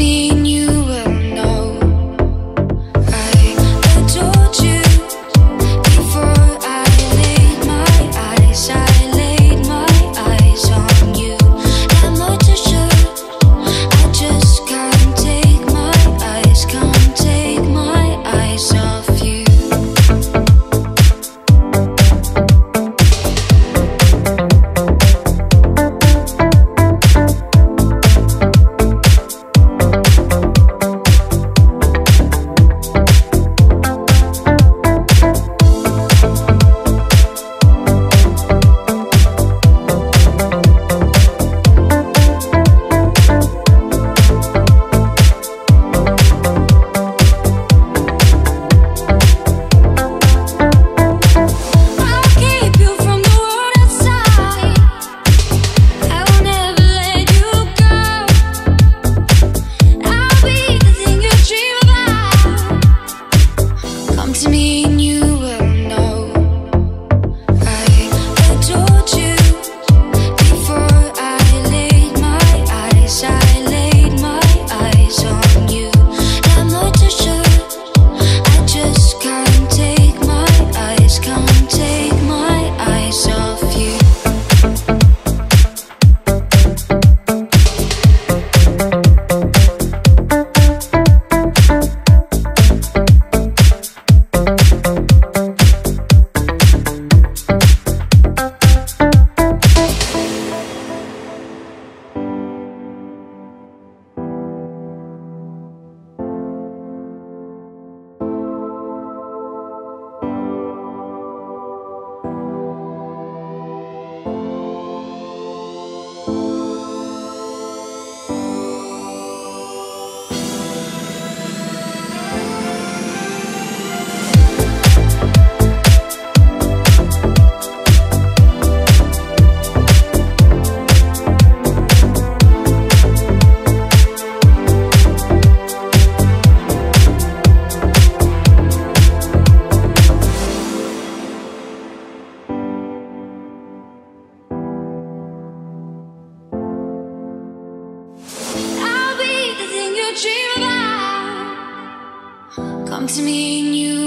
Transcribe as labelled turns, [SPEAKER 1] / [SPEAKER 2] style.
[SPEAKER 1] me achieve that. Come to me and you